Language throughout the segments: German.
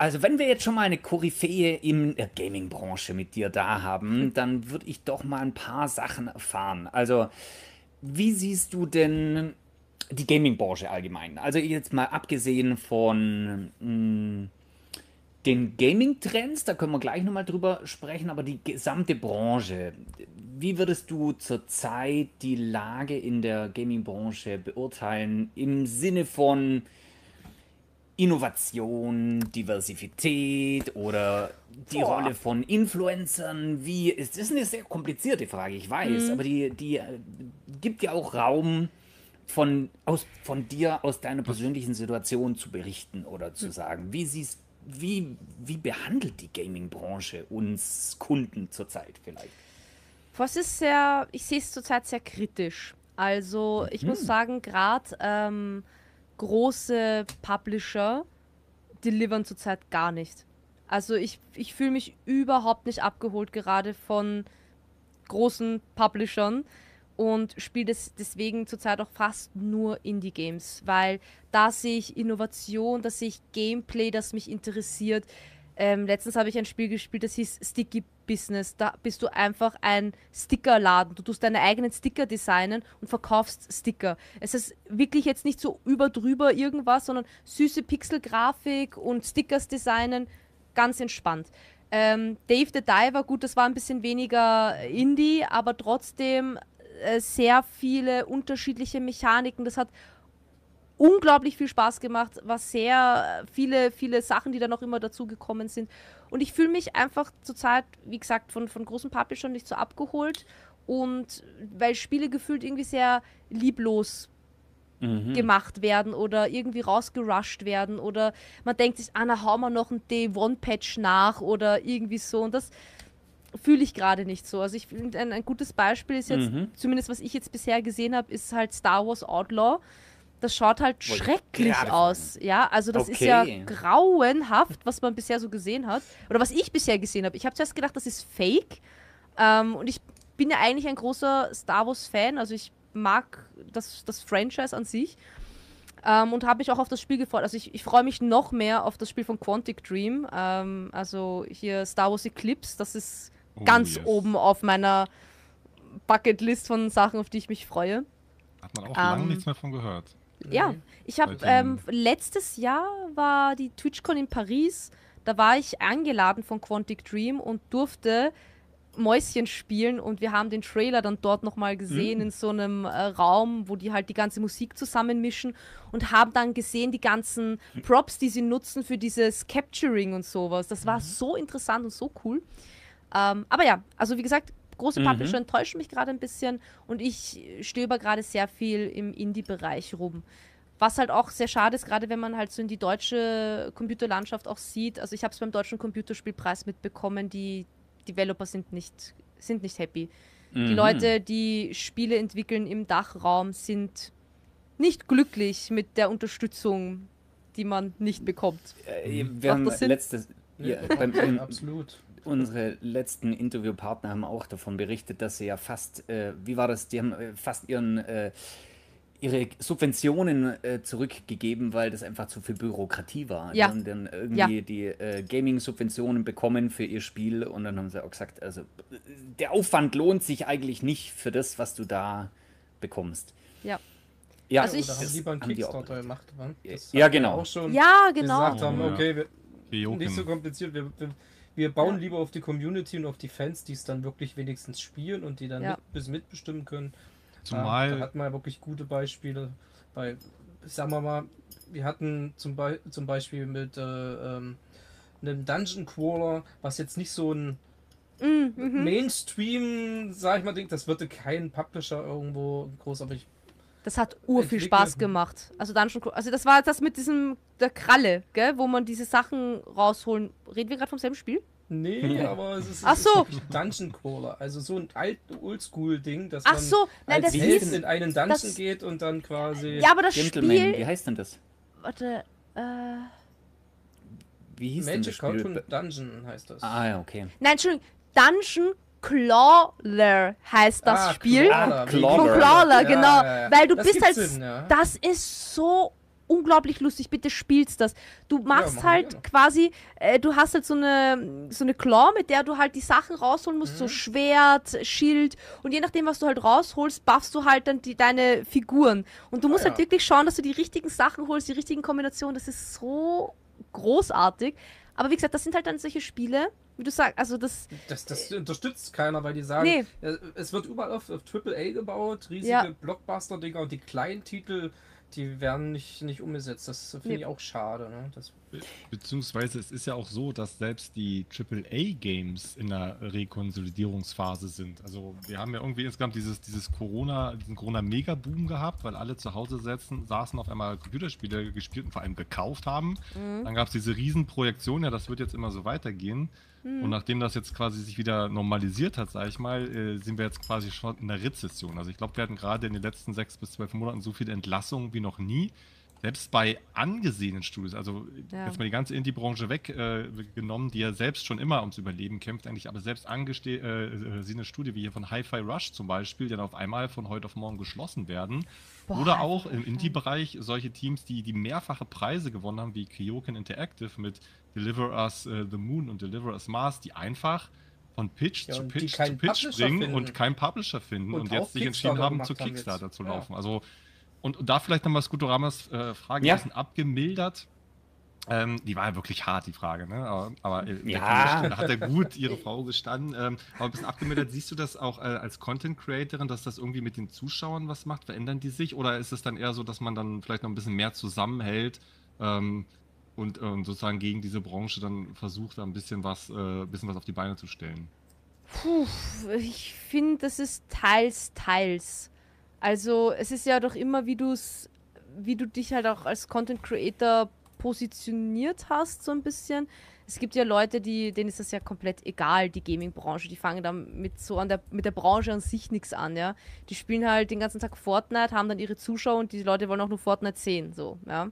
Also, wenn wir jetzt schon mal eine Koryphäe in der Gaming-Branche mit dir da haben, dann würde ich doch mal ein paar Sachen erfahren. Also, wie siehst du denn die Gaming-Branche allgemein? Also, jetzt mal abgesehen von mh, den Gaming-Trends, da können wir gleich nochmal drüber sprechen, aber die gesamte Branche. Wie würdest du zurzeit die Lage in der Gaming-Branche beurteilen im Sinne von Innovation, Diversität oder die Boah. Rolle von Influencern? Wie, es ist eine sehr komplizierte Frage, ich weiß, aber die, die äh, gibt ja auch Raum von, aus, von dir, aus deiner persönlichen Situation zu berichten oder zu sagen. Wie siehst wie, wie behandelt die Gaming-Branche uns Kunden zurzeit vielleicht? Was ist sehr, ich sehe es zurzeit sehr kritisch. Also ich muss sagen, gerade ähm, große Publisher delivern zurzeit gar nicht. Also ich, ich fühle mich überhaupt nicht abgeholt gerade von großen Publishern und spiele des, deswegen zurzeit auch fast nur Indie-Games, weil da sehe ich Innovation, da sehe ich Gameplay, das mich interessiert. Ähm, letztens habe ich ein Spiel gespielt, das hieß Sticky Business. Da bist du einfach ein Stickerladen. Du tust deine eigenen Sticker designen und verkaufst Sticker. Es ist wirklich jetzt nicht so überdrüber irgendwas, sondern süße Pixelgrafik und Stickers designen. Ganz entspannt. Ähm, Dave the Diver, gut, das war ein bisschen weniger Indie, aber trotzdem äh, sehr viele unterschiedliche Mechaniken. Das hat unglaublich viel Spaß gemacht, war sehr äh, viele, viele Sachen, die da noch immer dazugekommen sind. Und ich fühle mich einfach zurzeit, wie gesagt, von, von großen Publishern nicht so abgeholt. Und weil Spiele gefühlt irgendwie sehr lieblos gemacht werden oder irgendwie rausgerusht werden oder man denkt sich, ah, na, hau mal noch ein Day-One-Patch nach oder irgendwie so. Und das fühle ich gerade nicht so. Also ich finde, ein, ein gutes Beispiel ist jetzt, Mhm. zumindest was ich jetzt bisher gesehen habe, ist halt Star Wars Outlaw. Das schaut halt Wollte ich schrecklich aus. Ja, also das ist ja Okay. grauenhaft, was man bisher so gesehen hat. Oder was ich bisher gesehen habe. Ich habe zuerst gedacht, das ist fake. Ähm, und ich bin ja eigentlich ein großer Star Wars-Fan. Also ich mag das, das Franchise an sich. Ähm, und habe mich auch auf das Spiel gefreut. Also ich, ich freue mich noch mehr auf das Spiel von Quantic Dream. Ähm, also hier Star Wars Eclipse, das ist Oh, ganz yes. oben auf meiner Bucketlist von Sachen, auf die ich mich freue. Hat man auch lange Ähm, nichts mehr von gehört. Ja, ich habe ähm, letztes Jahr war die TwitchCon in Paris. Da war ich eingeladen von Quantic Dream und durfte Mäuschen spielen und wir haben den Trailer dann dort nochmal gesehen in so einem äh, Raum, wo die halt die ganze Musik zusammenmischen und haben dann gesehen die ganzen Props, die sie nutzen für dieses Capturing und sowas. Das war so interessant und so cool. Ähm, aber ja, also wie gesagt, große Mhm. Publisher enttäuschen mich gerade ein bisschen und ich stöber gerade sehr viel im Indie-Bereich rum. Was halt auch sehr schade ist, gerade wenn man halt so in die deutsche Computerlandschaft auch sieht. Also ich habe es beim deutschen Computerspielpreis mitbekommen, die Developer sind nicht, sind nicht happy. Mhm. Die Leute, die Spiele entwickeln im Dachraum, sind nicht glücklich mit der Unterstützung, die man nicht bekommt. Äh, wir haben Macht das Sinn? letztes, ja, beim, im, absolut. Unsere letzten Interviewpartner haben auch davon berichtet, dass sie ja fast, äh, wie war das, die haben äh, fast ihren, äh, ihre Subventionen äh, zurückgegeben, weil das einfach zu viel Bürokratie war. Ja. Die haben dann irgendwie Ja. die äh, Gaming-Subventionen bekommen für ihr Spiel und dann haben sie auch gesagt, also der Aufwand lohnt sich eigentlich nicht für das, was du da bekommst. Ja. Ja, Also ich- Oder haben das lieber einen Kickstarter gemacht. Ja, wir genau. Auch schon Ja, genau. gesagt haben, ja. okay, wir, nicht so kompliziert. Wir, wir, wir bauen lieber auf die Community und auf die Fans, die es dann wirklich wenigstens spielen und die dann Ja. mit, bis mitbestimmen können. Zumal- Ja, da hatten wir ja wirklich gute Beispiele. Bei, sagen wir mal, wir hatten zum, Be zum Beispiel mit äh, ähm, einem Dungeon Crawler, was jetzt nicht so ein Mm, mhm. Mainstream, sag ich mal, Ding, das würde kein Publisher irgendwo groß, aber ich Das hat urviel Entwickelt- Spaß gemacht. Also dann schon, also das war das mit diesem der Kralle, gell, wo man diese Sachen rausholen. Reden wir gerade vom selben Spiel? Nee, aber es ist, Ach es so. Dungeon Crawler. Also so ein alt Oldschool-Ding, dass Ach man so, nein, als das Held hieß in einen Dungeon das- geht und dann quasi. Ja, aber das Gentleman, wie Spiel, heißt denn das? warte, äh, Wie hieß denn das Magic Spiel? Dungeon heißt das. Ah, ja, okay. nein, Entschuldigung, Dungeon Clawler heißt das Ah, Spiel. Clawler, Ah. Von Clawler, Ja, genau. ja, ja. Weil du Das bist halt, Sinn, ja. das ist so unglaublich lustig, bitte spielst das. Du machst wir halt quasi, äh, du hast halt so eine, so eine Claw, mit der du halt die Sachen rausholen musst, Mhm. so Schwert, Schild und je nachdem, was du halt rausholst, buffst du halt dann die, deine Figuren. Und du musst Ah, halt ja. wirklich schauen, dass du die richtigen Sachen holst, die richtigen Kombinationen, das ist so großartig. Aber wie gesagt, das sind halt dann solche Spiele, wie du sagst, also das, Das, das unterstützt keiner, weil die sagen, Nee. ja, es wird überall auf, auf AAA gebaut, riesige Ja. Blockbuster-Dinger und die kleinen Titel, die werden nicht, nicht umgesetzt. Das finde Nee. ich auch schade. Ne? Das, Be beziehungsweise es ist ja auch so, dass selbst die AAA-Games in der Rekonsolidierungsphase sind. Also wir haben ja irgendwie insgesamt dieses, dieses Corona, diesen Corona-Mega-Boom gehabt, weil alle zu Hause sitzen, saßen auf einmal Computerspiele gespielt und vor allem gekauft haben. Dann gab es diese Riesenprojektion, ja, das wird jetzt immer so weitergehen. Und nachdem das jetzt quasi sich wieder normalisiert hat, sage ich mal, äh, sind wir jetzt quasi schon in der Rezession. Also ich glaube, wir hatten gerade in den letzten sechs bis zwölf Monaten so viele Entlassungen wie noch nie. Selbst bei angesehenen Studios, also Ja. jetzt mal die ganze Indie-Branche weggenommen, äh, genommen, die ja selbst schon immer ums Überleben kämpft, eigentlich, aber selbst angesehene Studie wie hier von Hi-Fi Rush zum Beispiel, die dann auf einmal von heute auf morgen geschlossen werden. Boah, Oder auch im Indie-Bereich solche Teams, die, die mehrfache Preise gewonnen haben, wie Kyoken Interactive mit Deliver Us äh, the Moon und Deliver Us Mars, die einfach von Pitch Ja, zu Pitch zu Pitch Publisher springen finden. und keinen Publisher finden und, Und jetzt sich entschieden haben, zu haben Kickstarter jetzt. zu Ja. laufen. Also und, und da vielleicht nochmal Skuturamas äh, Frage Ja. ein bisschen abgemildert. Ähm, die war ja wirklich hart, die Frage, ne? Aber, aber äh, Ja. da hat er gut ihre Frau gestanden. Ähm, aber ein bisschen abgemildert, siehst du das auch äh, als Content Creatorin, dass das irgendwie mit den Zuschauern was macht? Verändern die sich? Oder ist es dann eher so, dass man dann vielleicht noch ein bisschen mehr zusammenhält ähm, und ähm, sozusagen gegen diese Branche dann versucht, da ein bisschen was, äh, bisschen was auf die Beine zu stellen? Puh, ich finde, das ist teils, teils. Also es ist ja doch immer, wie du es, wie du dich halt auch als Content Creator positioniert hast, so ein bisschen. Es gibt ja Leute, die, denen ist das ja komplett egal, die Gaming-Branche. Die fangen dann mit so an der, mit der Branche an sich nichts an, ja. Die spielen halt den ganzen Tag Fortnite, haben dann ihre Zuschauer und die Leute wollen auch nur Fortnite sehen, so, ja.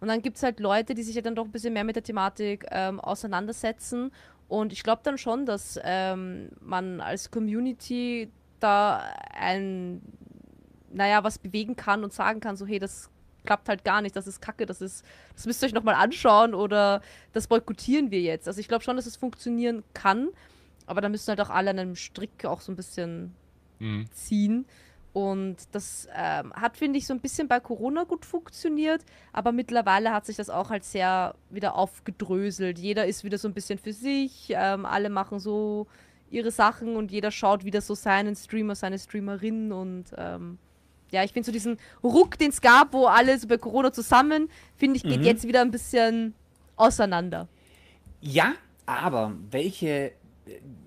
Und dann gibt es halt Leute, die sich ja dann doch ein bisschen mehr mit der Thematik ähm, auseinandersetzen. Und ich glaube dann schon, dass ähm, man als Community da ein, naja, was bewegen kann und sagen kann, so, hey, das klappt halt gar nicht, das ist kacke, das ist, das müsst ihr euch nochmal anschauen oder das boykottieren wir jetzt. Also ich glaube schon, dass es funktionieren kann, aber da müssen halt auch alle an einem Strick auch so ein bisschen Mhm. ziehen. Und das ähm, hat, finde ich, so ein bisschen bei Corona gut funktioniert, aber mittlerweile hat sich das auch halt sehr wieder aufgedröselt. Jeder ist wieder so ein bisschen für sich, ähm, alle machen so ihre Sachen und jeder schaut wieder so seinen Streamer, seine Streamerin und ähm, ja, ich finde so diesen Ruck, den es gab, wo alle so bei Corona zusammen, finde ich, geht Mhm. jetzt wieder ein bisschen auseinander. Ja, aber welche. äh,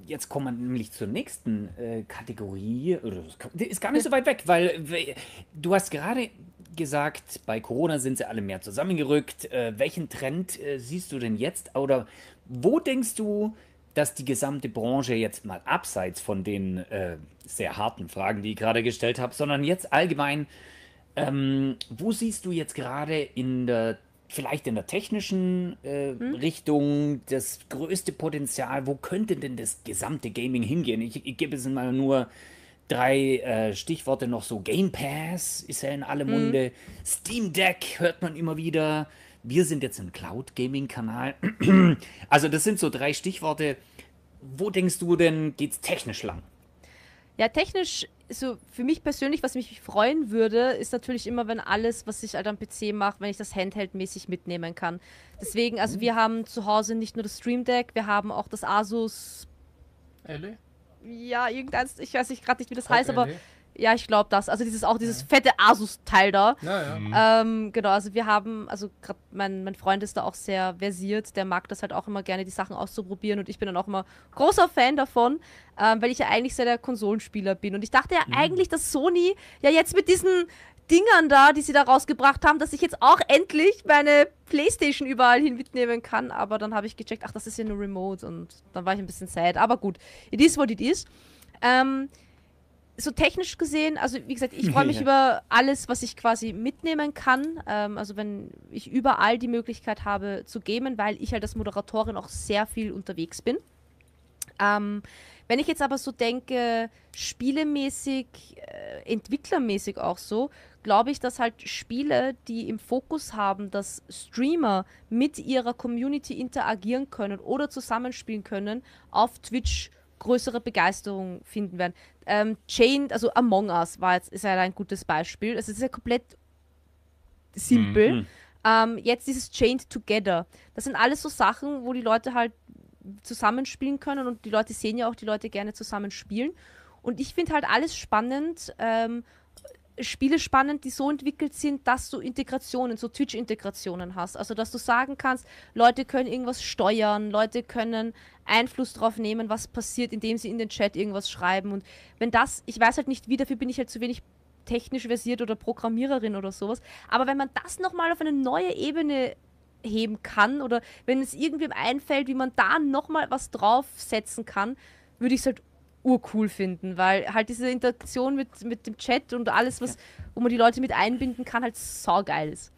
Jetzt kommen wir nämlich zur nächsten äh, Kategorie. Ist gar nicht so weit weg, weil we- du hast gerade gesagt, bei Corona sind sie alle mehr zusammengerückt. Äh, welchen Trend äh, siehst du denn jetzt? Oder wo denkst du, dass die gesamte Branche jetzt mal abseits von den äh, sehr harten Fragen, die ich gerade gestellt habe, sondern jetzt allgemein ähm, wo siehst du jetzt gerade in der, vielleicht in der technischen äh, Richtung das größte Potenzial? Wo könnte denn das gesamte Gaming hingehen? Ich, ich gebe es mal nur drei äh, Stichworte noch so. Game Pass ist ja in alle Munde. Steam Deck hört man immer wieder. Wir sind jetzt ein Cloud-Gaming-Kanal. also das sind so drei Stichworte. Wo denkst du denn, geht's technisch lang? Ja, technisch, so für mich persönlich, was mich freuen würde, ist natürlich immer, wenn alles, was ich halt am PC mache, wenn ich das Handheld-mäßig mitnehmen kann. Deswegen, also wir haben zu Hause nicht nur das Stream Deck, wir haben auch das Asus, Ellie? ja, irgendeins, ich weiß nicht gerade nicht, wie das heißt, aber? Ja, ich glaube das. Also dieses auch dieses fette Asus-Teil da. Ja, Mhm. ja. Ähm, genau, also wir haben, also gerade mein, mein Freund ist da auch sehr versiert, der mag das halt auch immer gerne, die Sachen auszuprobieren und ich bin dann auch immer großer Fan davon, ähm, weil ich ja eigentlich sehr der Konsolenspieler bin. Und ich dachte ja eigentlich, dass Sony ja jetzt mit diesen Dingern da, die sie da rausgebracht haben, dass ich jetzt auch endlich meine Playstation überall hin mitnehmen kann, aber dann habe ich gecheckt, ach, das ist ja nur Remote und dann war ich ein bisschen sad, aber gut, it is what it is. Ähm, so technisch gesehen, also wie gesagt, ich freue mich Ja. über alles, was ich quasi mitnehmen kann. Ähm, also wenn ich überall die Möglichkeit habe zu gamen, weil ich halt als Moderatorin auch sehr viel unterwegs bin. Ähm, wenn ich jetzt aber so denke, spielemäßig, äh, entwicklermäßig auch so, glaube ich, dass halt Spiele, die im Fokus haben, dass Streamer mit ihrer Community interagieren können oder zusammenspielen können, auf Twitch größere Begeisterung finden werden. Ähm, Chained, also Among Us war jetzt ist ja ein gutes Beispiel. Also es ist ja komplett simpel. Mhm. Ähm, jetzt dieses Chained Together. Das sind alles so Sachen, wo die Leute halt zusammenspielen können und die Leute sehen ja auch die Leute gerne zusammenspielen. Und ich finde halt alles spannend, ähm, Spiele spannend, die so entwickelt sind, dass du Integrationen, so Twitch-Integrationen hast. Also, dass du sagen kannst, Leute können irgendwas steuern, Leute können Einfluss darauf nehmen, was passiert, indem sie in den Chat irgendwas schreiben. Und wenn das, ich weiß halt nicht wie, dafür bin ich halt zu wenig technisch versiert oder Programmiererin oder sowas. Aber wenn man das nochmal auf eine neue Ebene heben kann oder wenn es irgendwem einfällt, wie man da nochmal was draufsetzen kann, würde ich es halt urcool finden, weil halt diese Interaktion mit, mit dem Chat und alles, was, wo man die Leute mit einbinden kann, halt saugeil ist.